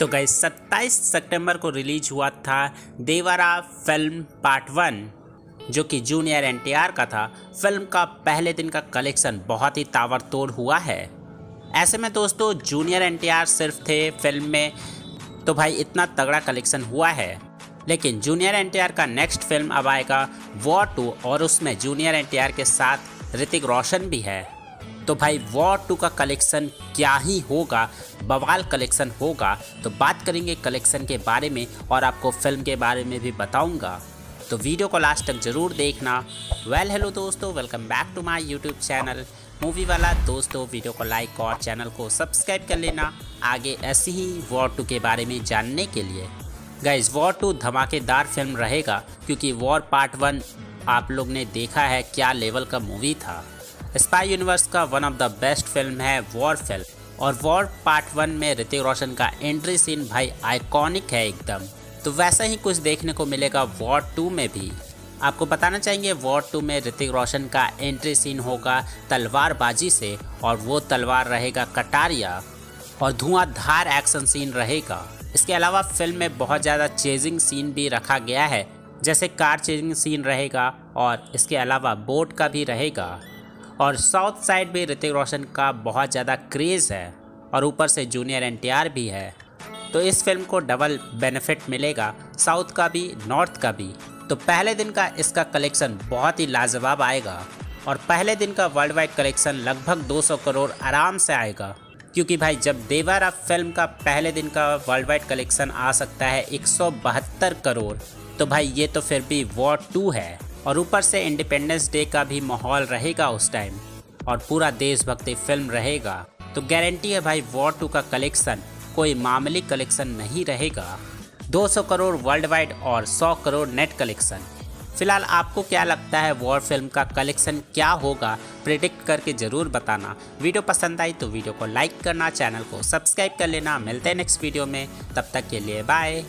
तो गई 27 सितंबर को रिलीज़ हुआ था देवरा फ़िल्म पार्ट वन, जो कि जूनियर एनटीआर का था। फ़िल्म का पहले दिन का कलेक्शन बहुत ही ताबड़तोड़ हुआ है। ऐसे में दोस्तों, जूनियर एनटीआर सिर्फ़ थे फ़िल्म में तो भाई इतना तगड़ा कलेक्शन हुआ है। लेकिन जूनियर एनटीआर का नेक्स्ट फ़िल्म अब आएगा, वॉर टू, और उसमें जूनियर एनटीआर के साथ ऋतिक रोशन भी है। तो भाई वॉर टू का कलेक्शन क्या ही होगा? बवाल कलेक्शन होगा। तो बात करेंगे कलेक्शन के बारे में और आपको फ़िल्म के बारे में भी बताऊँगा। तो वीडियो को लास्ट तक ज़रूर देखना। वेल हेलो दोस्तों welcome back to my YouTube channel movie वाला दोस्तों वीडियो को लाइक और चैनल को सब्सक्राइब कर लेना। आगे ऐसी ही वॉर टू के बारे में जानने के लिए। गाइज़ वॉर टू धमाकेदार फ़िल्म रहेगा, क्योंकि वॉर पार्ट वन आप लोग ने देखा है क्या लेवल का मूवी था। स्पाई यूनिवर्स का one of the best film है वॉर फ़िल्म और वॉर पार्ट वन में ऋतिक रोशन का एंट्री सीन भाई आइकॉनिक है एकदम। तो वैसा ही कुछ देखने को मिलेगा वॉर टू में भी। आपको बताना चाहेंगे वॉर टू में ऋतिक रोशन का एंट्री सीन होगा तलवारबाजी से, और वो तलवार रहेगा कटारिया, और धुआंधार एक्शन सीन रहेगा। इसके अलावा फ़िल्म में बहुत ज़्यादा चेजिंग सीन भी रखा गया है, जैसे कार चेजिंग सीन रहेगा, और इसके अलावा बोट का भी रहेगा। और साउथ साइड भी ऋतिक रोशन का बहुत ज़्यादा क्रेज़ है और ऊपर से जूनियर एनटीआर भी है। तो इस फ़िल्म को डबल बेनिफिट मिलेगा, साउथ का भी, नॉर्थ का भी। तो पहले दिन का इसका कलेक्शन बहुत ही लाजवाब आएगा और पहले दिन का वर्ल्ड वाइड कलेक्शन लगभग 200 करोड़ आराम से आएगा। क्योंकि भाई, जब देवारा फ़िल्म का पहले दिन का वर्ल्ड वाइड कलेक्शन आ सकता है एक सौ बहत्तर करोड़ तो भाई, ये तो फिर भी वॉर टू है। और ऊपर से इंडिपेंडेंस डे का भी माहौल रहेगा उस टाइम और पूरा देशभक्ति फ़िल्म रहेगा। तो गारंटी है भाई वॉर टू का कलेक्शन कोई मामूली कलेक्शन नहीं रहेगा। 200 करोड़ वर्ल्ड वाइड और 100 करोड़ नेट कलेक्शन फ़िलहाल आपको क्या लगता है वॉर फ़िल्म का कलेक्शन क्या होगा? प्रिडिक्ट करके ज़रूर बताना। वीडियो पसंद आई तो वीडियो को लाइक करना चैनल को सब्सक्राइब कर लेना। मिलते हैं नेक्स्ट वीडियो में। तब तक के लिए बाय